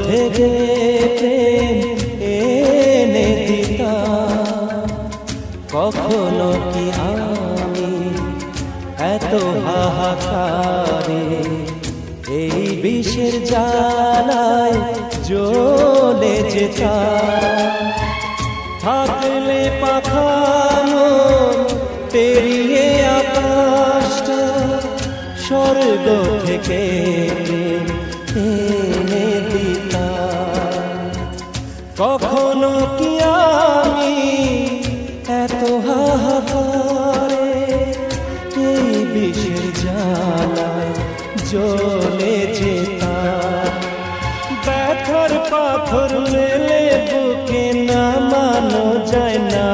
থেকে প্রেম এনে দিতা কখনো কি আমি এত হাহাকারে এই বিষের জ্বালায় জ্বলে যেতা থাকলে পাখানো পেরিয়ে আকাশটা স্বর্গ থেকে কখনো কি আমি এত হাহাকারে এই বিষের জ্বালায় জ্বলে যেতা ব্যথার পাথর মেলে বুকে নামানো যায় না।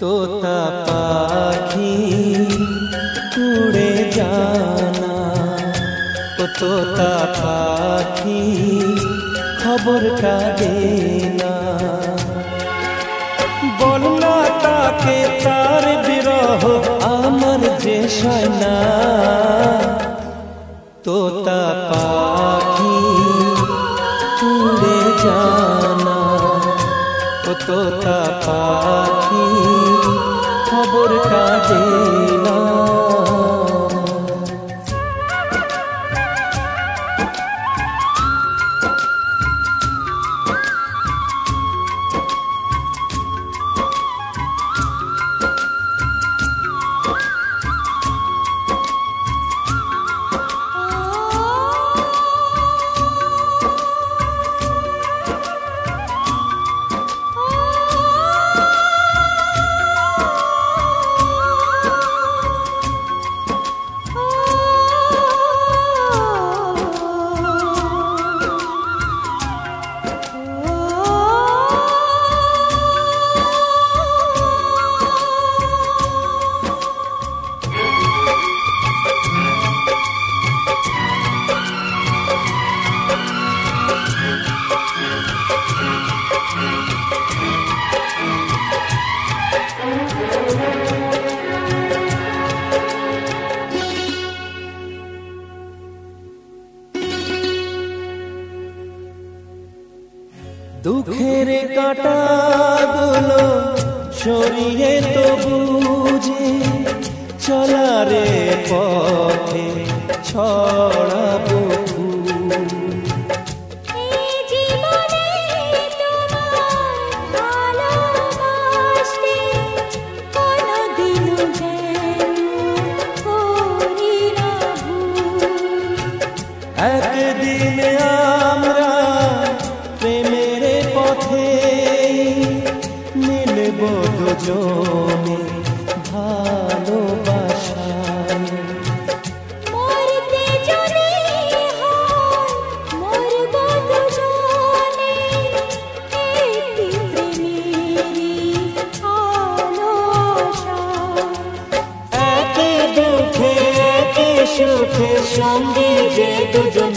তোতা পাখি উড়ে জানা ও তোতা পাখি খবরটা দে না। বল না তাকে তার বিরহ আমার যে না তোতা পাখি উড়ে জানা ও তোতা পাখি খবর কাজে দুঃখের কাটাগুলো সরিয়ে তো বুঝে চলারে পথে ছড়াবো এত দুঃখে এত সুখে সঙ্গে যে দুজন